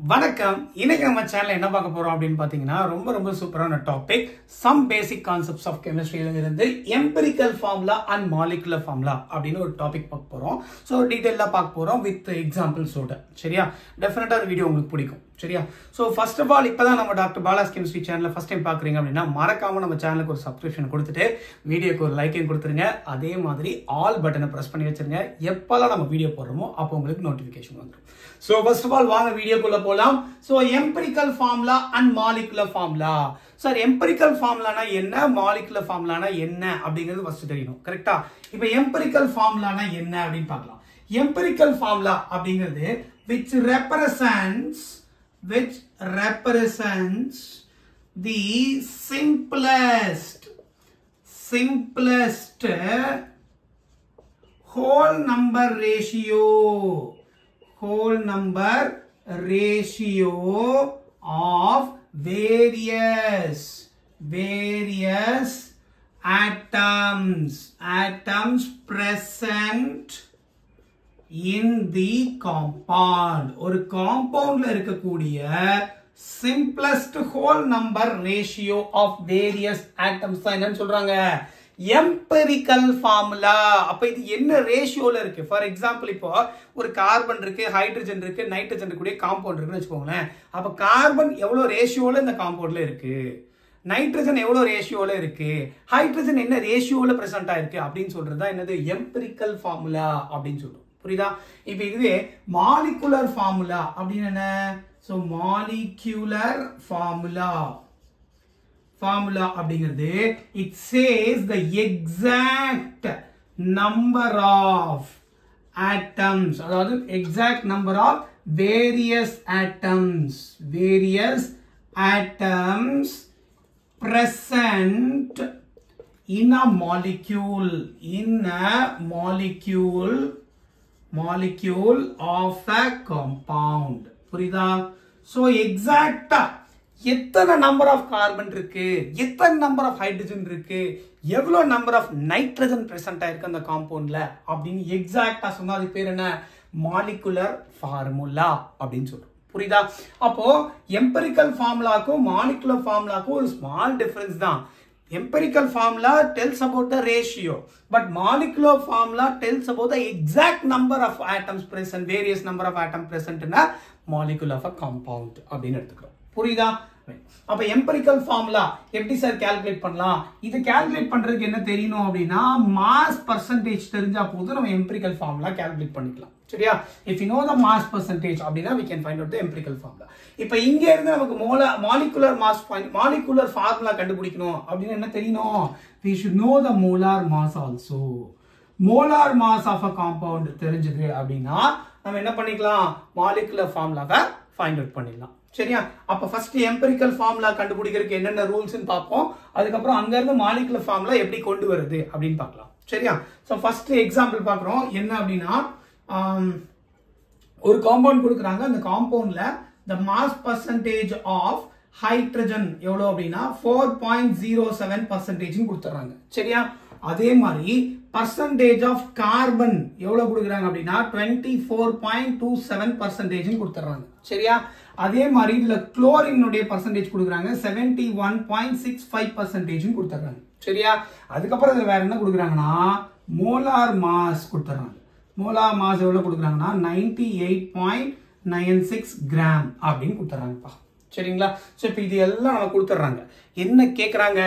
வணக்கம். இன்னைக்கு நம்ம சேனல் என்ன பார்க்க போறோம் அப்படின்னு பாத்தீங்கன்னா ரொம்ப ரொம்ப சூப்பரான topic some basic concepts of கெமிஸ்ட்ரியில இருந்து empirical formula and molecular formula அப்படின்னு ஒரு டாபிக் பார்க்க போறோம். ஸோ டீட்டெயிலாக பார்க்க போறோம் வித் எக்ஸாம்பிள்ஸோட சரியா? டெஃபினட்டா ஒரு வீடியோ உங்களுக்கு பிடிக்கும். சரியா? ஸோ ஃபர்ஸ்ட் ஆஃப் ஆல் இப்போ தான் நம்ம டாக்டர் பாலாஸ் கெமிஸ்ட்ரி சேனலில் ஃபஸ்ட் டைம் பார்க்குறீங்க அப்படின்னா மறக்காமல் நம்ம சேனலுக்கு ஒரு சப்ஸ்கிரிப்ஷன் கொடுத்துட்டு வீடியோக்கு ஒரு லைக்கையும் கொடுத்துருங்க. அதே மாதிரி ஆல் பட்டனை ப்ரெஸ் பண்ணி வச்சிருங்க. எப்போல்லாம் நம்ம வீடியோ போடுறோமோ அப்போ உங்களுக்கு நோட்டிஃபிகேஷன் வந்துடும் ஸோ ஃபர்ஸ்ட் ஆஃப் ஆல் வாங்க வீடியோக்குள்ள போகலாம் so empirical formula and molecular formula sir empirical ஃபார்ம்லானா என்ன? மாலிகுலர் ஃபார்ம்லானா என்ன? அப்படிங்கிறது ஃபர்ஸ்ட் தெரியணும். கரெக்டா இப்போ எம்பரிக்கல் ஃபார்ம்லானா என்ன அப்படின்னு பார்க்கலாம். எம்பரிக்கல் ஃபார்ம்லா அப்படிங்கிறது which represents which represents the simplest simplest whole number ratio whole number ratio of various various atoms atoms present in the compound ஒரு காம்பவுண்ட்ல இருக்கக்கூடிய simplest whole number ratio of various atoms தான் என்னன்னு சொல்றாங்க. Empirical formula அப்ப இது என்ன ரேஷியோல இருக்கு? ஃபார் எக்ஸாம்பிள் இப்போ ஒரு கார்பன் இருக்கு ஹைட்ரஜன் இருக்கு நைட்ரஜன் இருக்கக்கூடிய காம்பவுண்ட் இருக்குன்னு வச்சுக்கோங்களேன். அப்ப கார்பன் எவ்வளவு ரேஷியோல இந்த காம்பவுண்ட்ல இருக்கு? நைட்ரஜன் எவ்வளோ ரேஷியோவில் இருக்கு? ஹைட்ரஜன் என்ன ரேஷியோவில் ப்ரெசென்ட் ஆயிருக்கு? அப்படின்னு சொல்றது தான் என்னது? எம்பிரிக்கல் ஃபார்முலா அப்படின்னு சொல்றோம். புரியுதா? இப்போ இதுவே மாலிகுலர் ஃபார்முலா அப்படின்னு என்ன? ஸோ மாலிகுலர் ஃபார்முலா ஃபார்முலா அப்படிங்கிறது it says the exact number of atoms அதாவது exact number of various atoms various atoms present in a molecule. In a molecule. Molecule of a compound புரியுதா? So எக்ஸாக்டா எத்தனை number of carbon இருக்கு? எத்தனை number of hydrogen இருக்கு? எவ்வளவு number of nitrogen present ஆயிருக்கு அந்த காம்பவுண்ட்ல அப்படின்னு எக்ஸாக்டா சொன்னா அது பேர் என்ன? மாலிகுலர் ஃபார்முலா அப்படின்னு சொல்றோம். புரியுதா? அப்போ எம்பரிக்கல் ஃபார்முலாக்கும் மாலிகுலர் ஃபார்முலாக்கும் ஒரு ஸ்மால் டிஃபரன்ஸ் தான். Empirical formula tells about the ratio but molecular formula tells about the exact number of atoms present various number of atom பிரசன்ட்னா molecule of a compound அப்படின்னு எடுத்துக்கிறோம். புரியுதா? அப்ப எம்பரிக்கல் ஃபார்முலா எப்படி sir calculate பண்ணலாம்? இது calculate பண்றதுக்கு என்ன தெரியணும் அப்படின்னா மாஸ் பர்சன்டேஜ் தெரிஞ்சா போதும் நம்ம எம்பரிக்கல் ஃபார்முலா கால்குலேட் பண்ணிக்கலாம். சரியா? If you know the mass percentage அப்படின்னா we can find out the empirical formula இப்போ இங்க இருந்து நமக்கு மோல மாலிகுலர் மாஸ் மாலிகுலர் ஃபார்முலா கண்டுபிடிக்கணும் அப்படின்னு என்ன தெரியணும்? We should know the molar mass also molar mass of a compound தெரிஞ்சது அப்படின்னா நம்ம என்ன பண்ணிக்கலாம்? மாலிகுலர் ஃபார்முலாவை ஃபைண்ட் அவுட் பண்ணிடலாம். சரியா? அப்ப ஃபர்ஸ்ட் எம்பரிக்கல் ஃபார்முலா கண்டுபிடிக்கிறதுக்கு என்னென்ன ரூல்ஸ் பார்ப்போம். அதுக்கப்புறம் அங்க இருந்து மாலிகுலர் ஃபார்முலா எப்படி கொண்டு வருது அப்படின்னு பார்க்கலாம். சரியா? ஸோ ஃபர்ஸ்ட் எக்ஸாம்பிள் பார்க்குறோம். என்ன அப்படின்னா ஒரு காம்பவுண்ட் கொடுக்குறாங்க. அந்த காம்பவுண்ட்ல the mass percentage of hydrogen எவ்வளோ அப்படின்னா ஃபோர் பாயிண்ட் ஜீரோ செவன் பர்சன்டேஜும் கொடுத்துட்றாங்க. சரியா? அதே மாதிரி பர்சன்டேஜ் ஆஃப் கார்பன் எவ்வளோ கொடுக்குறாங்க அப்படின்னா twenty four point two seven percentage கொடுத்துட்றாங்க. சரியா? அதே மாதிரி இதுல குளோரினுடைய பர்சன்டேஜ் கொடுக்குறாங்க. Seventy one point six five பர்சன்டேஜும் கொடுத்துட்றாங்க சரியா? அதுக்கப்புறம் இதுல வேற என்ன கொடுக்குறாங்கன்னா மோலார் மாஸ் கொடுத்துட்றாங்க மோலார் மாஸ் எவ்வளவு கொடுக்குறாங்கன்னா ninety eight point nine six gram அப்படின்னு கொடுத்துட்றாங்கப்பா சரிங்களா? ஸோ இப்போ இது எல்லாம் நம்ம கொடுத்துட்றாங்க என்ன கேட்குறாங்க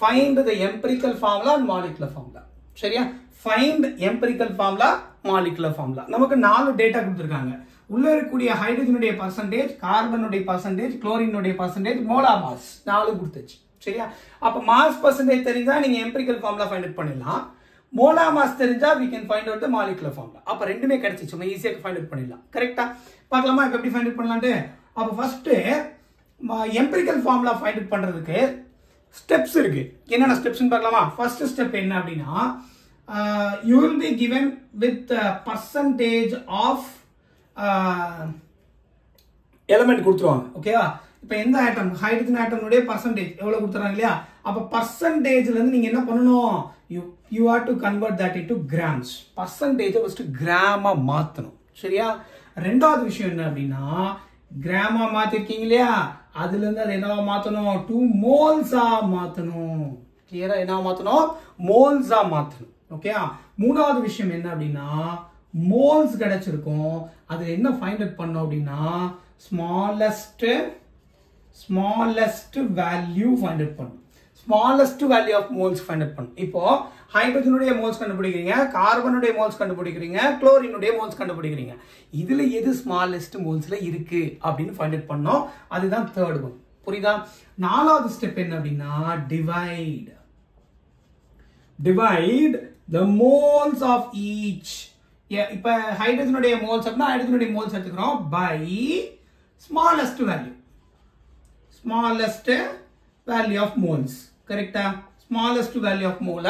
find the empirical formula and molecular formula சரியா? Find empirical formula molecular formula நமக்கு நாலு டேட்டா கொடுத்துருக்காங்க. உள்ள இருக்கக்கூடிய ஹைட்ரஜனுடைய பர்சன்டேஜ் கார்பனுடைய பர்சன்டேஜ் குளோரினுடைய பர்சன்டேஜ் மோலா மாஸ் நாலு கொடுத்துச்சு. சரியா? அப்ப மாஸ் பர்சன்டேஜ் தெரிஞ்சா நீங்க எம்பிரிக்கல் ஃபார்ம்ல ஃபைண்ட் அவுட் பண்ணிடலாம். மோலா மாஸ் தெரிஞ்சா we can find out molecular formula அப்போ அப்ப ரெண்டுமே கிடைச்சிச்சு நம்ம ஈஸியாக ஃபைண்ட் அவுட் பண்ணிடலாம். கரெக்டா பார்க்கலாமா? இப்போ எப்படி ஃபைண்ட் அவுட் பண்ணலான்ட்டு அப்போ first empirical formula find out பண்றதுக்கு ஸ்டெப்ஸ் இருக்கு. என்னென்ன ஸ்டெப்ஸ்னு பார்க்கலாமா? ஃபர்ஸ்ட் ஸ்டெப் என்ன அப்படின்னா you will be given with percentage of element கொடுத்துருவாங்க ஓகேவா இப்போ எந்த ஆட்டம் ஹைட்ரஜன் ஆட்டம்னுடைய பர்சன்டேஜ் எவ்வளோ கொடுத்துறாங்க இல்லையா? அப்போ பர்சன்டேஜ்லேருந்து நீங்கள் என்ன பண்ணணும்? You you are to convert that into grams பர்சன்டேஜை first கிராமாக மாற்றணும் சரியா? ரெண்டாவது விஷயம் என்ன அப்படின்னா கிராமா மாற்றிருக்கீங்க இல்லையா? அதுலேருந்து அதை என்னவா மாற்றணும் டூ மோல்ஸா மாற்றணும் கிளியராக என்னவா மாற்றணும் மோல்ஸா மாற்றணும் ஓகே மூணாவது விஷயம் என்ன அப்படின்னா மோல்ஸ் கிடைச்சிருக்கும். அது என்ன ஃபைண்ட் அவுட் பண்ணோம் அப்படின்னா smallest smallest value find out பண்ணும். Smallest value of moles find out பண்ணும். இப்போ ஹைட்ரஜனுடைய மோல்ஸ் கண்டுபிடிக்கிறீங்க கார்பனுடைய மோல்ஸ் கண்டுபிடிக்கிறீங்க குளோரினுடைய மோல்ஸ் கண்டுபிடிக்கிறீங்க. இதுல எது ஸ்மாலஸ்ட் மோல்ஸ்ல இருக்கு அப்படின்னு ஃபைண்ட் அவுட் பண்ணோம். அதுதான் தேர்ட் ஒன் புரியுதா? நாலாவது ஸ்டெப் என்ன அப்படின்னா divide divide the moles of each இப்ப ஹைட்ரஜனுடைய மோல்ஸ் அப்படின்னா ஹைட்ரஜனுடைய மோல்ஸ் எடுத்துக்கிறோம் by smallest value smallest value of moles கரெக்டா smallest value of mole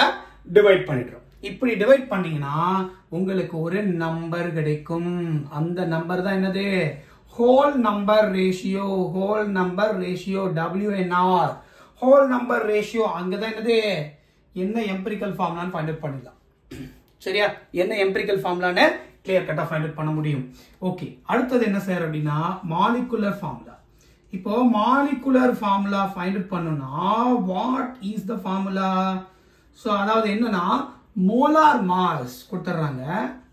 divide பண்ணிடுறோம் இப்படி டிவைட் பண்ணீங்கன்னா உங்களுக்கு ஒரு நம்பர் கிடைக்கும். அந்த நம்பர் தான் என்னது? Whole number ratio whole number ratio WNR whole number ratio அங்கதான் என்னது? என்ன எம்பிரிக்கல் ஃபார்ம்லான்னு ஃபைண்ட் அவுட் பண்ணிடலாம். சரியா? என்ன எம்பிரிக்கல் ஃபார்ம்லான்னு கிளியர் கட்டா ஃபைண்ட் அவுட் பண்ண முடியும். ஓகே அடுத்தது என்ன சார் அப்படின்னா மாலிகுலர் ஃபார்முலா இப்போ மாலிகுலர் ஃபார்முலா ஃபைண்ட் அவுட் பண்ணணும்னா what is the formula so அதாவது என்னன்னா மோலார் மாஸ் கொடுத்துட்றாங்க.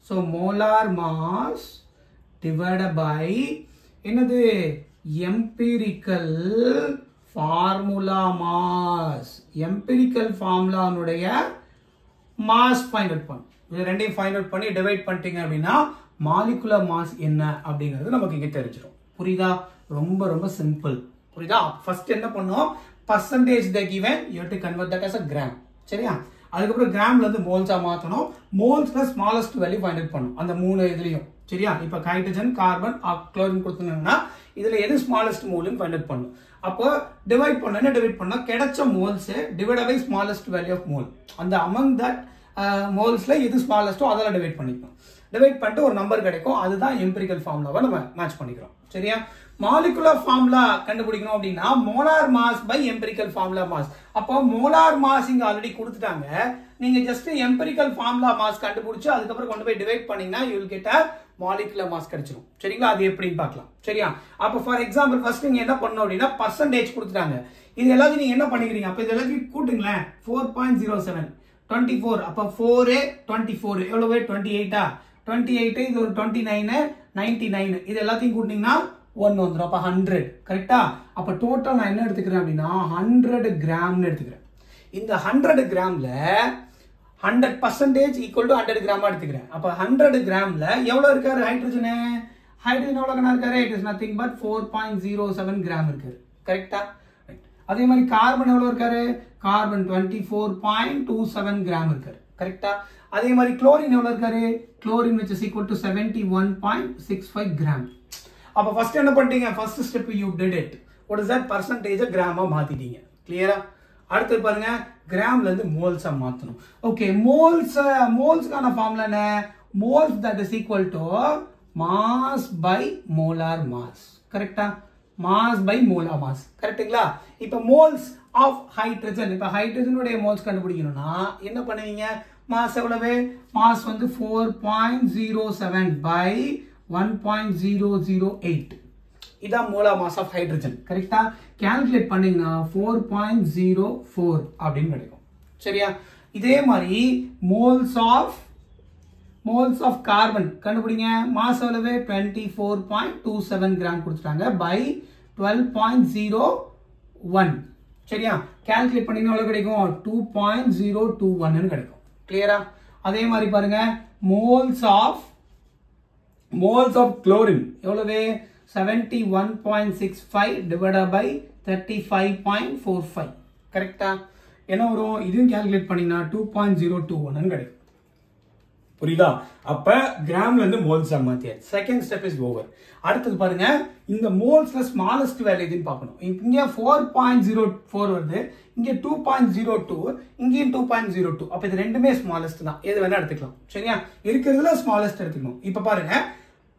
So molar mass divide by என்னது? எம்பிரிக்கல் ஃபார்முலா மாஸ் எம்பிரிக்கல் ஃபார்முலானுடைய மாஸ் ஃபைண்ட் அவுட் பண்ணும். இது ரெண்டையும் ஃபைண்ட் அவுட் பண்ணி டிவைட் பண்ணிட்டீங்க அப்படின்னா மாலிகுலர் மாஸ் என்ன அப்படிங்கிறது நமக்கு இங்கே தெரிஞ்சிடும் புரியுதா? ரொம்ப ரொம்ப சிம்பிள் புரியுதா? ஃபர்ஸ்ட் என்ன பண்ணோம்? Percentage the given you to convert that as a gram சரியா? அதுக்கப்புறம் கிராம்ல இருந்து மோல்ஸா மாத்தணும். மோல்ஸ்ல ஸ்மாலஸ்ட் வேல்யூ ஃபைண்ட் அவுட் பண்ணும் அந்த மூணு இதுலயும். சரியா? இப்ப ஹைட்ரஜன் கார்பன் குளோரின் கொடுத்துருந்தீங்கன்னா இதுல எது ஸ்மாலஸ்ட் மோல்னு ஃபைண்ட் அவுட் பண்ணும் அப்போ டிவைட் பண்ண டிவைட் பண்ணா கிடைச்ச மோல்ஸ் டிவைட் அவை ஸ்மாலஸ்ட் வேல்யூ ஆஃப் மோல் அந்த அமங் தட் மோல்ஸில் எது ஸ்மாலஸ்ட்டோ அதெல்லாம் டிவைட் பண்ணிக்கணும் டிவைட் பண்ணிட்டு ஒரு நம்பர் கிடைக்கும். அதுதான் எம்பிரிக்கல் ஃபார்முலாவை நம்ம மேட்ச் பண்ணிக்கிறோம். சரியா? மாலிகுலர் ஃபார்முலா கண்டுபிடிக்கணும் அப்படின்னா molar mass by empirical formula mass அப்போ மோலார் மாஸ் இங்கே ஆல்ரெடி கொடுத்துட்டாங்க. நீங்கள் ஜஸ்ட் எம்பிரிக்கல் ஃபார்முலா மாஸ் கண்டுபிடிச்சு அதுக்கப்புறம் கொண்டு போய் டிவைட் பண்ணீங்கன்னா you will get a molecular mass கிடைச்சிடும் சரிங்களா? அது எப்படின்னு பார்க்கலாம். சரியா? அப்போ ஃபார் எக்ஸாம்பிள் ஃபர்ஸ்ட் நீங்கள் என்ன பண்ணணும் அப்படின்னா பர்சன்டேஜ் கொடுத்துட்டாங்க. இது எல்லாத்தையும் நீங்கள் என்ன பண்ணிக்கிறீங்க? அப்போ இது எல்லாத்தையும் கூட்டுங்களேன். Four point zero seven twenty four அப்போ ஃபோரு டுவெண்ட்டி ஃபோர் எவ்வளவு டுவெண்ட்டி எயிட்டா டுவெண்ட்டி எயிட்டு இது ஒரு டுவெண்ட்டி நைனு நைன்டி நைன் இது எல்லாத்தையும் கூட்டினீங்கன்னா ஒன்று வந்துடும் அப்போ ஹண்ட்ரட் கரெக்டா அப்போ டோட்டல் நான் என்ன எடுத்துக்கிறேன் அப்படின்னா ஹண்ட்ரட் கிராம்னு எடுத்துக்கிறேன். இந்த hundred கிராமில் hundred percentage equal to hundred கிராமாக எடுத்துக்கிறேன். அப்போ ஹண்ட்ரட் கிராம்ல எவ்வளோ இருக்காரு? ஹைட்ரஜனு ஹைட்ரஜன் எவ்வளோ கணா இருக்காரு? It is nothing but four point zero seven gram இருக்காரு கரெக்டாக அதே மாதிரி கார்பன் எவ்வளோ இருக்காரு? Carbon twenty four point two seven gram இருக்காரு கரெக்டா அதே மாதிரி குளோரின் எவ்வளோ இருக்காரு? Chlorine which is equal to seventy one point six five gram அப்போ ஃபர்ஸ்ட் என்ன பண்ணிட்டீங்க? First step you did it what is that பர்சன்டேஜை கிராமா மாத்திட்டீங்க. கிளியரா அடுத்து பாருங்க கிராம்ல இருந்து மோல்ஸா மாத்தணும். ஓகே மோல்ஸ் மோல்ஸ்க்கான ஃபார்முலா என்ன? Moles that is equal to mass by molar mass கரெக்டா மாஸ் பை மோலா மாஸ் கரெக்ட்டுங்களா இப்போ மோல்ஸ் ஆஃப் ஹைட்ரஜன் இப்போ ஹைட்ரஜனுடைய மோல்ஸ் கண்டுபிடிக்கணும்னா என்ன பண்ணுவீங்க? மாஸ் எவ்வளவு? மாஸ் வந்து four point zero seven by one point zero zero eight இதான் மோலா மாஸ் ஆஃப் ஹைட்ரஜன் கரெக்டா கேல்குலேட் பண்ணீங்கன்னா ஃபோர் பாயிண்ட் ஜீரோ ஃபோர் அப்படின்னு கிடைக்கும். சரியா? இதே மாதிரி moles of moles of carbon கண்டுபிடிங்க. மாஸ் எவ்வளவு twenty four point two seven gram கொடுத்துட்டாங்க. By twelve point zero one சரியா? கால்குலேட் பண்ணீங்கன்னா எவ்வளோ கிடைக்கும்? டூ பாயிண்ட் ஜீரோ டூ ஒன்னு கிடைக்கும். கிளியரா அதே மாதிரி பாருங்க. Moles of moles of chlorine எவ்வளவு? Seventy one point six five divide by thirty five point four five கரெக்டா என்ன வரும்? இதுவும் கால்குலேட் பண்ணீங்கன்னா டூ பாயிண்ட் ஜீரோ டூ ஒன்னு கிடைக்கும். புரியுதா? அப்ப கிராம்ல இருந்து மோல்ஸ் மாத்தியாச்சு. செகண்ட் ஸ்டெப் இஸ் ஓவர் அடுத்தது பாருங்க இந்த மோல்ஸ்ல ஸ்மாலஸ்ட் வேல்யூ எதுன்னு பார்க்கணும். இங்க ஃபோர் பாயிண்ட் ஜீரோ ஃபோர் வருது இங்க டூ பாயிண்ட் ஜீரோ டூ இங்கேயும் டூ பாயிண்ட் ஜீரோ டூ அப்ப இது ரெண்டுமே ஸ்மாலஸ்ட் தான். எது வேணா எடுத்துக்கலாம். சரியா? இருக்கிறதுல ஸ்மாலஸ்ட் எடுத்துக்கணும். இப்ப பாருங்க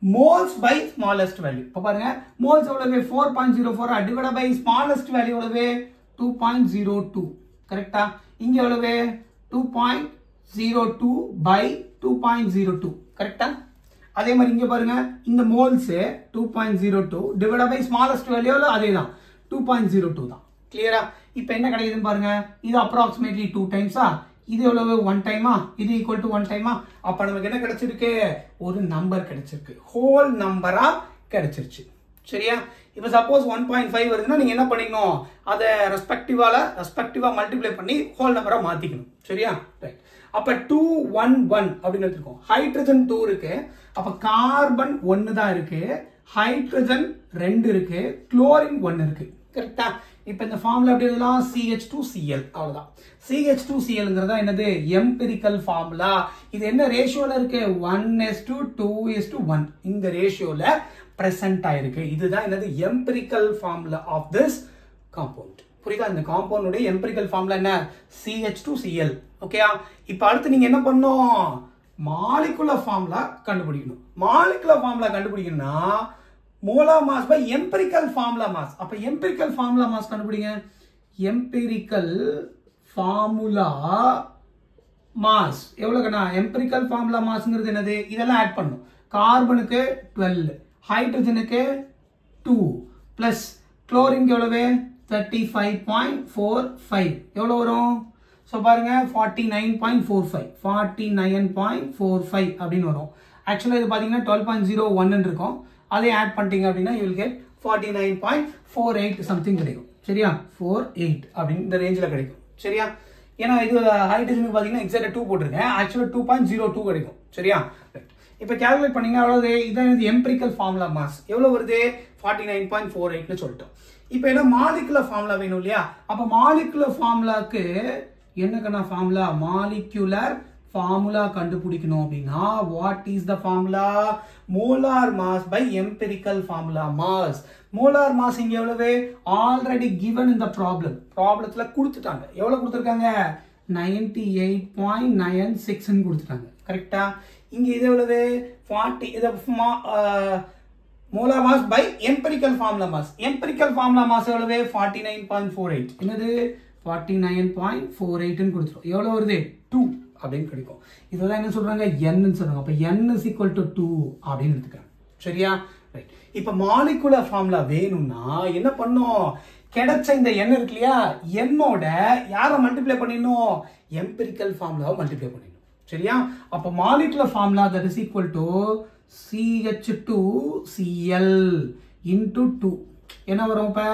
மோல்ஸ் பை ஸ்மாலஸ்ட் வேல்யூ இப்ப பாருங்க மோல்ஸ் எவ்வளவு? Four point zero four divide by smallest value எவ்வளவு? டூ பாயிண்ட் ஜீரோ டூ கரெக்டா இங்க எவ்வளவு? Two point zero two by two point zero two கரெக்டா அதே மாதிரி இங்க பாருங்க இந்த moles two point zero two divide by smallest வேல்யூல அதே தான் டூ பாயிண்ட் ஜீரோ டூ தான். கிளியரா இப்போ என்ன கிடைக்குதுன்னு பாருங்க இது அப்ராக்சிமேட்லி டூ டைம்ஸா இது எவ்வளவு? ஒன் டைமா இது ஈக்குவல் டு ஒன் டைமா அப்ப நமக்கு என்ன கிடைச்சிருக்கு? ஒரு நம்பர் கிடைச்சிருக்கு. ஹோல் நம்பரா கிடைச்சிருச்சு. சரியா? இப்போ சப்போஸ் ஒன் பாயிண்ட் ஃபைவ் வருதுன்னா நீங்க என்ன பண்ணிக்கணும்? அதை ரெஸ்பெக்டிவால ரெஸ்பெக்டிவா மல்டிப்ளை பண்ணி ஹோல் நம்பரா மாத்திக்கணும். சரியா? ரைட் அப்ப டூ ஒன் ஒன் அப்படின்னு எடுத்துருக்கோம். ஹைட்ரஜன் டூ இருக்கு. அப்ப கார்பன் ஒன்னு தான் இருக்கு. ஹைட்ரஜன் ரெண்டு இருக்கு. குளோரின் ஒன்னு இருக்கு. கரெக்டா இப்போ இந்த ஃபார்ம்ல எப்படி எழுதலாம்? சிஹெச் டூ சிஎல் அவ்வளவுதான். சிஹெச் டூ சிஎல்ங்கிறதா என்னது? எம்பிரிக்கல் ஃபார்முலா இது என்ன ரேஷியோல இருக்கு? One is two two is two one இந்த ரேஷியோல பிரசன்ட் ஆயிருக்கு. இதுதான் என்னது? Empirical formula of this compound புரியுதா? இந்த காம்பவுண்டுடைய எம்பிரிக்கல் ஃபார்ம்ல என்ன? சிஹெச் டூ சிஎல் ஓகேயா இப்போ அடுத்து நீங்க என்ன பண்ணணும்? மாலிகுலர் ஃபார்முலா கண்டுபிடிக்கணும். மாலிகுலர் ஃபார்முலா கண்டுபிடிக்கணும்னா molar mass by empirical formula mass அப்ப எம்பிரிக்கல் ஃபார்முலா மாஸ் கண்டுபிடிங்க. எம்பிரிக்கல் ஃபார்முலா மாஸ் எவ்வளவுக்குண்ணா எம்பிரிக்கல் ஃபார்முலா மாஸ்ங்கிறது என்னது? இதெல்லாம் ஆட் பண்ணும் கார்பனுக்கு டுவெல் ஹைட்ரஜனுக்கு டூ ப்ளஸ் குளோரின்க்கு எவ்வளவு? Thirty five point four five எவ்வளோ வரும்? ஸோ பாருங்க forty nine point four five forty nine point four five அப்படின்னு வரும். ஆக்சுவலாக இது பார்த்தீங்கன்னா டுவெல் பாயிண்ட் ஜீரோ ஒன்னு இருக்கும். அதே ஆட் பண்ணிட்டீங்க அப்படின்னா you will get forty nine point four eight something கிடைக்கும். சரியா? ஃபோர் எயிட் அப்படின்னு இந்த ரேஞ்சில் கிடைக்கும். சரியா? ஏன்னா இது ஹைட்ரஜனுக்கு பார்த்தீங்கன்னா எக்ஸாக்ட் டூ போட்டிருக்கேன். ஆக்சுவலாக டூ பாயிண்ட் ஜீரோ டூ கிடைக்கும். சரியா? இப்போ கேல்குலேட் பண்ணீங்கன்னா அவ்வளோ இதான் எம்பிரிக்கல் ஃபார்முலா மாஸ் எவ்வளோ வருது? ஃபார்ட்டி நைன் பாயிண்ட் ஃபோர் எயிட்னு சொல்லிட்டோம். இப்போ என்ன மாலிகுலர் ஃபார்முலா வேணும் இல்லையா? அப்போ மாலிகுலர் ஃபார்முலாக்கு என்னக்கண்ணா ஃபார்முலா மாலிகுலர் ஃபார்முலா கண்டுபிடிக்கணும் அப்படின்னா what is the formula molar mass by empirical formula mass molar mass இங்க எவ்வளவு? ஆல்ரெடி கிவன் இந்த ப்ராப்ளம் ப்ராப்ளத்துல கொடுத்துட்டாங்க. எவ்வளவு கொடுத்துருக்காங்க? நைன்டி எயிட் பாயிண்ட் நைன் சிக்ஸ்ன்னு கொடுத்துட்டாங்க. கரெக்டா இங்க இது எவ்வளவு? ஃபார்ட்டி இதை uh, molar mass by empirical formula mass empirical formula mass எவ்வளவு? Forty nine point four eight என்னது? ஃபார்ட்டி நைன் பாயிண்ட் ஃபோர் எயிட்னு கொடுத்துரும். எவ்வளோ வருது? டூ அப்படின்னு கிடைக்கும். இதெல்லாம் என்ன சொல்றாங்க? N சொல்றாங்க. அப்போ n is equal to two அப்படின்னு எடுத்துக்கிறாங்க சரியா? ரைட் இப்போ மாலிகுலர் ஃபார்முலா வேணும்னா என்ன பண்ணும்? கிடைச்ச இந்த எண் இருக்கு இல்லையா? என்னோட யாரை மல்டிப்ளை பண்ணிடணும்? எம்பிரிக்கல் ஃபார்முலாவை மல்டிப்ளை பண்ணிடணும். சரியா? அப்போ molecular formula that is equal to CH two Cl into two என்ன வரும் இப்போ?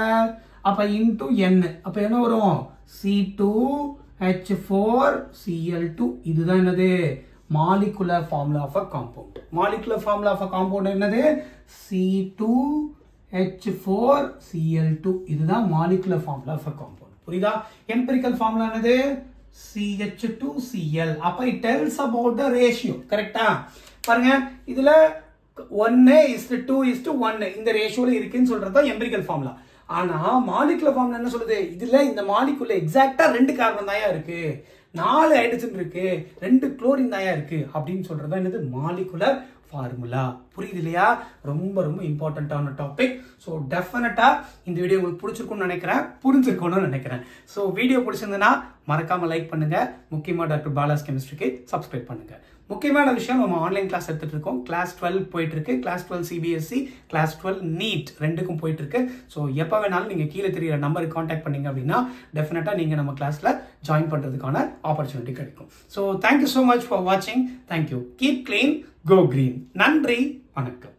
அப்போ இன்டு என் அப்போ என்ன வரும்? C two H four Cl two இதுதான் என்னது? Molecular formula of a compound molecular formula of a compound என்னது? C two H four Cl two இதுதான் molecular formula of a compound புரியுதா? எம்பிரிக்கல் ஃபார்முலா என்னது? CH two Cl அப்ப it tells about the ratio கரெக்டா பாருங்க இதுல ஒன்று is to two is to ஒன்னு இந்த ரேஷியோல இருக்குன்னு சொல்றது எம்பிரிக்கல் ஃபார்முலா ஆனா மாலிகுலர் ஃபார்முலா என்ன சொல்லுது? இதுல இந்த மாலிகுல எக்ஸாக்டா ரெண்டு கார்பன் தாயா இருக்கு. நாலு ஹைட்ரஜன் இருக்கு. ரெண்டு குளோரின் தாயா இருக்கு. அப்படின்னு சொல்றது என்னது? மாலிகுலர் ஃபார்முலா புரியுது இல்லையா ரொம்ப ரொம்ப இம்பார்ட்டண்ட்டான டாபிக் ஸோ டெஃபினட்டாக இந்த வீடியோ உங்களுக்கு பிடிச்சிருக்கும்னு நினைக்கிறேன். புரிஞ்சிருக்கணும்னு நினைக்கிறேன். ஸோ வீடியோ பிடிச்சிருந்ததுன்னா மறக்காமல் லைக் பண்ணுங்க. முக்கியமாக டாக்டர் பாலாஸ் கெமிஸ்ட்ரிக்கு சப்ஸ்கிரைப் பண்ணுங்கள் முக்கியமான விஷயம் நம்ம ஆன்லைன் கிளாஸ் எடுத்துகிட்டு இருக்கோம். கிளாஸ் டுவெல் போயிட்டுருக்கு. Class twelve CBSE class twelve NEET ரெண்டுக்கும் போயிட்டுருக்கு. ஸோ எப்போ வேணாலும் நீங்கள் கீழே தெரியிற நம்பருக்கு காண்டாக்ட் பண்ணீங்க அப்படின்னா டெஃபினட்டாக நீங்கள் நம்ம கிளாஸில் ஜாயின் பண்ணுறதுக்கான ஆப்பர்ச்சுனிட்டி கிடைக்கும். So thank you so much for வாட்சிங் thank you keep clean go green நன்றி வணக்கம்.